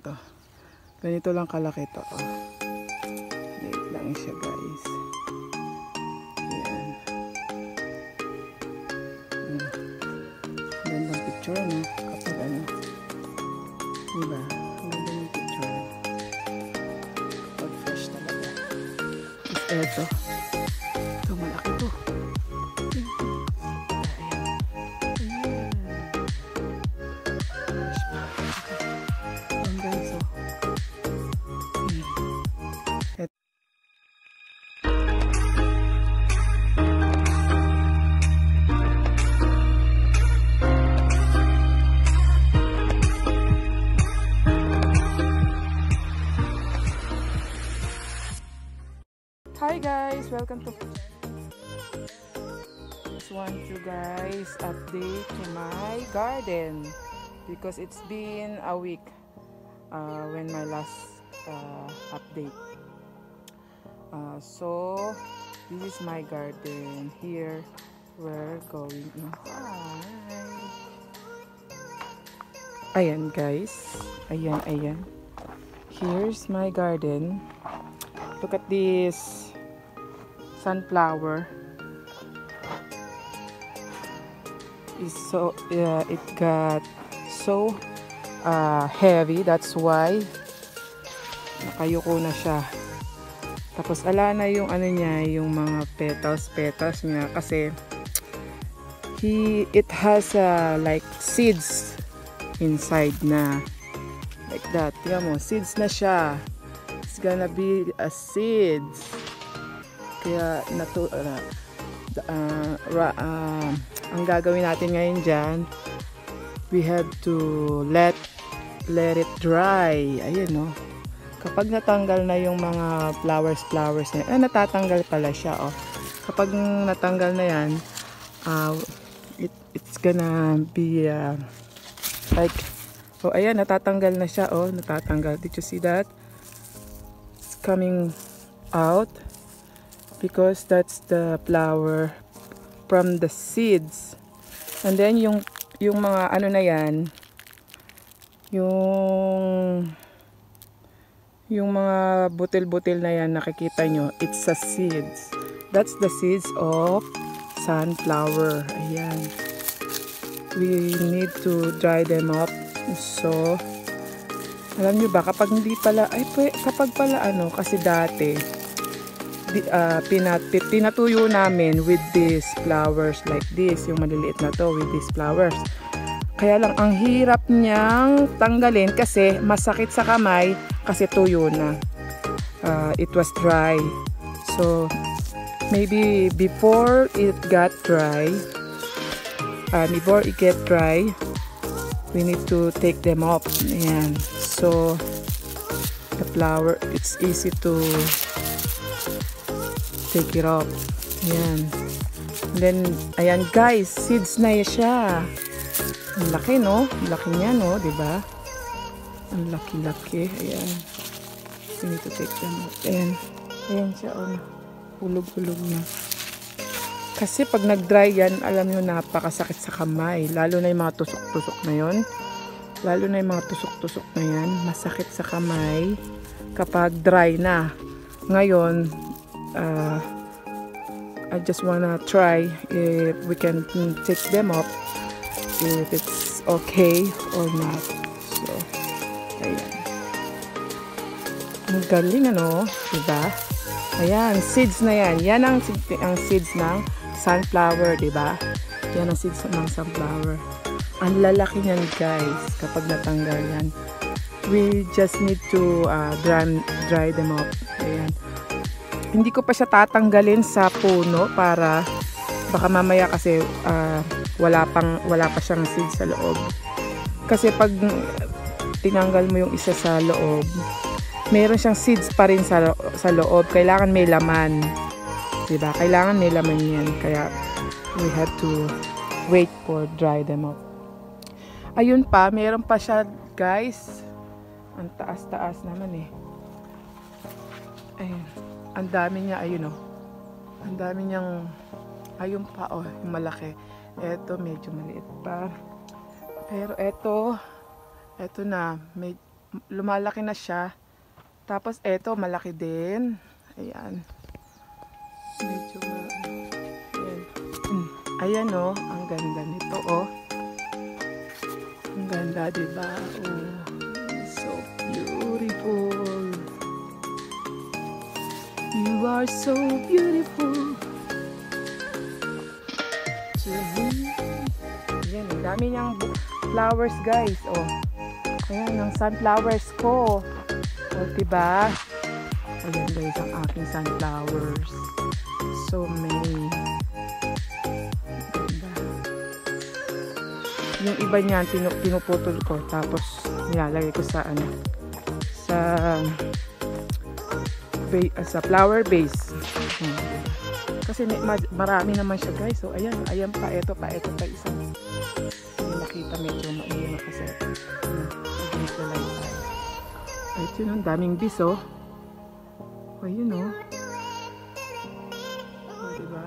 to. Ganito lang kalaki to. Oh. Liit lang siya guys. Guys, welcome to Just want you guys update to my garden because it's been a week uh, when my last uh, update. Uh, so this is my garden. Here we're going inside. Ayan guys. Ayan, ayan. Here's my garden. Look at this sunflower. Is so yeah, it got so uh, heavy. That's why nakayuko na siya. Tapos ala na yung ano niya, yung mga petals, petals niya kasi he it has uh, like seeds inside na. Like that. Tingnan mo, seeds na siya. It's gonna be a seeds. Kaya natu uh, uh, uh, ang gagawin natin ngayon dyan, we have to let let it dry. Ayun no. Kapag natanggal na yung mga flowers flowers na, eh natatanggal pala siya oh. Kapag natanggal na yan, uh, it, it's gonna be uh, like oh ayan natatanggal na siya oh, natatanggal. Did you see that? It's coming out because that's the flower from the seeds. And then yung yung mga ano na yan, yung yung mga butil-butil na yan nakikita nyo, it's a seeds. That's the seeds of sunflower. Ayan. We need to dry them up. So, alam nyo ba, kapag hindi pala, ay, kapag pala ano, kasi dati, di, ah, pinat, pi- pinatuyo namin with these flowers like this, yung maliliit na to with these flowers. Kaya lang, ang hirap niyang tanggalin kasi masakit sa kamay kasi tuyo na. Ah, it was dry. So, maybe before it got dry, ah, before it get dry, we need to take them off. Ayan. So, the flower, it's easy to take it off. Ayan. And then, ayan guys, seeds na siya. Ang laki, no? Ang laki niya, no? ba? Ang laki-laki. Ayan. We need to take them out. Ayan. Ayan siya, oh. Hulog-hulog na. Kasi pag nag-dry yan, alam nyo, napakasakit sa kamay. Lalo na yung mga tusok-tusok na yon. Lalo na yung mga tusok-tusok na yan. Masakit sa kamay kapag dry na. Ngayon, uh, I just wanna try if we can take them off if it's okay or not. So, ayan. Ang galing ano, diba? Ayan, seeds na yan. Yan ang, ang seeds ng sunflower, diba? Yan ang seeds ng sunflower. Ang lalaki niyan guys, kapag natanggal yan. We just need to uh, dry, dry them up. Ayan. Hindi ko pa siya tatanggalin sa puno para baka mamaya kasi uh, wala pang wala pa siyang seeds sa loob. Kasi pag tinanggal mo yung isa sa loob, meron siyang seeds pa rin sa, sa loob. Kailangan may laman. 'Di ba? Kailangan may laman 'yan. Kaya we have to wait for dry them up. Ayun pa, meron pa siya, guys. Ang taas-taas naman eh. Ayun. Ang dami niya, ayun oh. Ang dami niyang ayun pa oh, yung malaki. Eto medyo maliit pa. Pero eto, eto na, may lumalaki na siya. Tapos eto, malaki din. Ayan. Medyo ma... Ayan. Ayan oh, ang ganda nito oh. Ang ganda, diba? Oh, so beautiful. You are so beautiful. ang dami niyang flowers guys. Oh. Ayan, ang sunflowers ko. Oh, diba? Ayan guys, ang aking sunflowers. So many. Ganda. Yung iba niyan, pinu- pinuputol ko. Tapos, nilalagay ko sa ano, sa sa flower base. Hmm. Kasi may, ma- marami naman siya guys. So ayan, ayan pa, ito pa, ito pa isang. Hindi nakita medyo maino kasi. Ano, against the light tayo. Ay, yun, ang daming bis oh. Ayun oh. Oh, diba?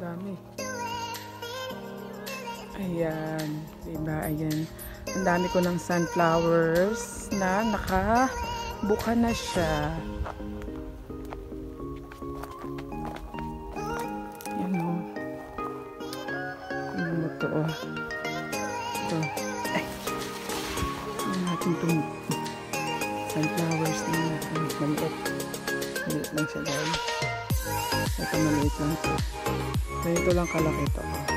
Dami. Ayan. Diba? Ayan. Ang dami ko ng sunflowers na nakabuka na siya. Yan o. Ano mo to o. Ito. Ay. Ano natin itong sunflowers na natin. Maliit. Maliit lang siya guys. Ito maliit lang to. Ganito lang kalaki ito. Oh.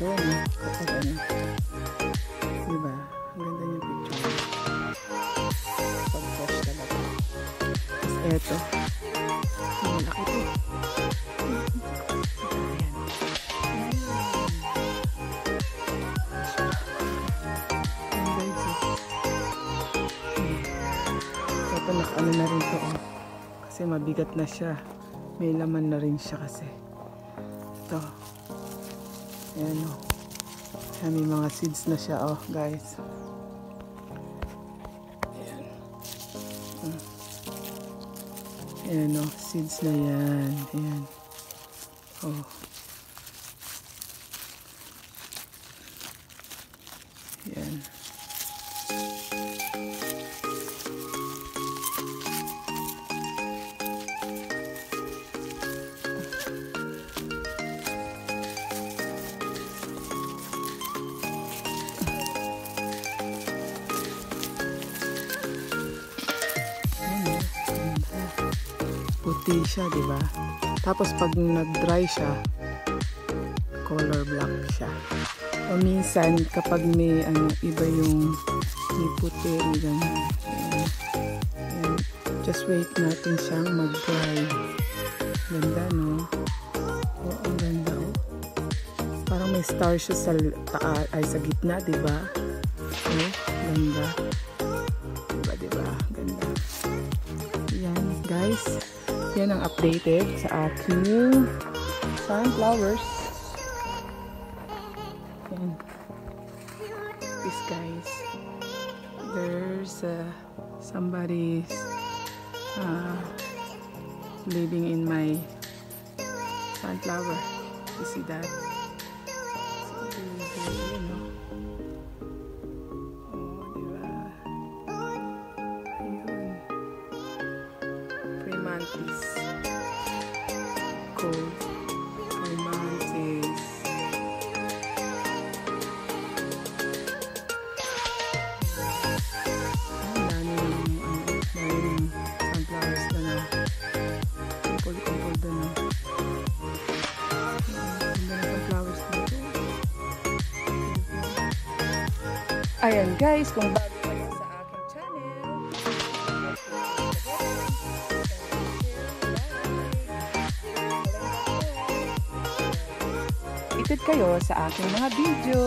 Picture no? Kapag ano. Diba? Ang ganda yung picture. Pag fresh talaga. Tapos eto. Ang laki to. Ayan. Ito naka-ano na rin to. Oh. Kasi mabigat na siya. May laman na rin siya kasi. Ito. Ayan o. Ayan, may mga seeds na siya, oh, guys. Ayan. Ayan, oh, seeds na yan. Ayan. Oh. Puti siya, di ba? Tapos pag nag-dry siya, color black siya. O minsan, kapag may ano, iba yung may puti, may ganun. Just wait natin siyang mag-dry. Ganda, no? O, ang ganda, oh. Parang may star siya sa taa, ay sa gitna, di ba? Oh, ganda. Diba, diba? Ganda. Yan, guys. Yan ang updated sa aking sunflowers. Yan. This guys. There's uh, somebody uh, living in my sunflower. You see that? Cold. Primantis. Ang dami ng, ano, dami ng sunflowers na na. Kumpul-kumpul sunflowers dito. Ayan guys, kung Itud kayo sa aking mga video.